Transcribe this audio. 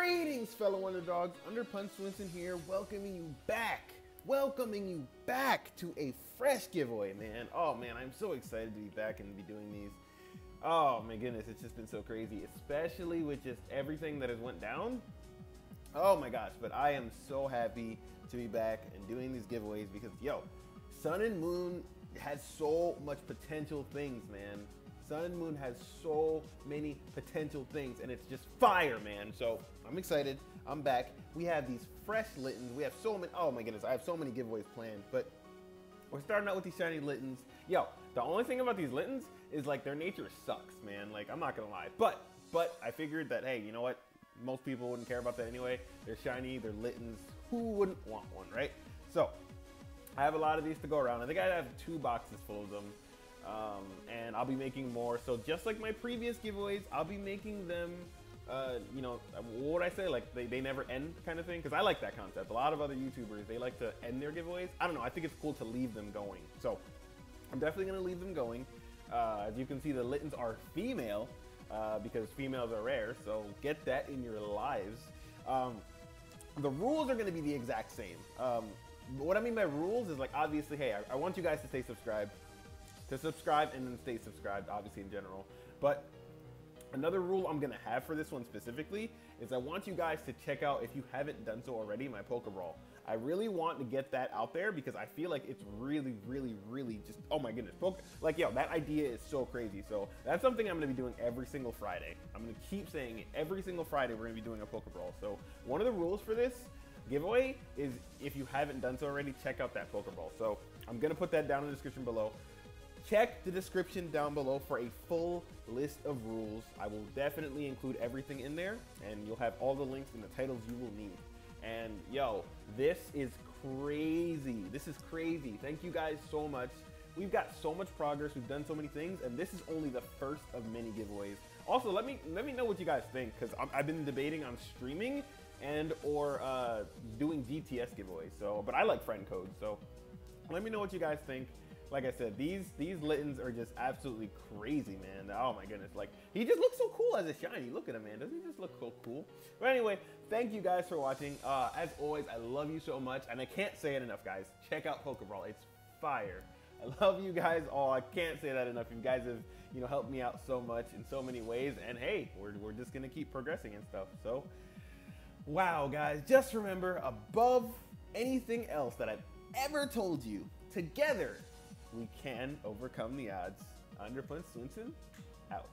Greetings, fellow underdogs. Underpunch Swinson here, welcoming you back, welcoming you back to a fresh giveaway, man. Oh man, I'm so excited to be back and be doing these. Oh my goodness, it's just been so crazy, especially with just everything that has went down. Oh my gosh, but I am so happy to be back and doing these giveaways because yo, Sun and Moon has so much potential things, man. Sun Moon has so many potential things, and it's just fire, man. So I'm excited. I'm back. We have these fresh Littens. We have so many. Oh my goodness, I have so many giveaways planned. But we're starting out with these shiny Littens. Yo, the only thing about these Littens is like their nature sucks, man. Like I'm not gonna lie. But but I figured that hey, you know what? Most people wouldn't care about that anyway. They're shiny. They're Littens. Who wouldn't want one, right? So I have a lot of these to go around. I think I have two boxes full of them. Um, and I'll be making more. So just like my previous giveaways, I'll be making them, uh, you know, what would I say? Like they, they never end kind of thing? Because I like that concept. A lot of other YouTubers, they like to end their giveaways. I don't know, I think it's cool to leave them going. So I'm definitely going to leave them going. Uh, as you can see, the Littens are female uh, because females are rare. So get that in your lives. Um, the rules are going to be the exact same. Um, what I mean by rules is like, obviously, hey, I, I want you guys to stay subscribed to subscribe and then stay subscribed, obviously in general. But another rule I'm gonna have for this one specifically is I want you guys to check out, if you haven't done so already, my Pokebrawl. I really want to get that out there because I feel like it's really, really, really just, oh my goodness. Poke, like, yo, that idea is so crazy. So that's something I'm to be doing every single Friday. I'm to keep saying it. Every single Friday, we're to be doing a Pokebrawl. So one of the rules for this giveaway is if you haven't done so already, check out that Pokebrawl. So I'm to put that down in the description below. Check the description down below for a full list of rules. I will definitely include everything in there, and you'll have all the links and the titles you will need. And yo, this is crazy. This is crazy. Thank you guys so much. We've got so much progress. We've done so many things, and this is only the first of many giveaways. Also, let me let me know what you guys think, because I've been debating on streaming and or uh, doing DTS giveaways. So, but I like friend codes, so let me know what you guys think like I said, these these Littens are just absolutely crazy, man. Oh my goodness, like he just looks so cool as a shiny. Look at him, man. Doesn't he just look so cool? But anyway, thank you guys for watching. Uh, as always, I love you so much, and I can't say it enough, guys. Check out Pokebrawl. It's fire. I love you guys all. I can't say that enough. You guys have, you know, helped me out so much in so many ways. And hey, we're, we're just to keep progressing and stuff. So, wow, guys, just remember above anything else that I've ever told you, together we can overcome the odds. Underpunch Swinson, out.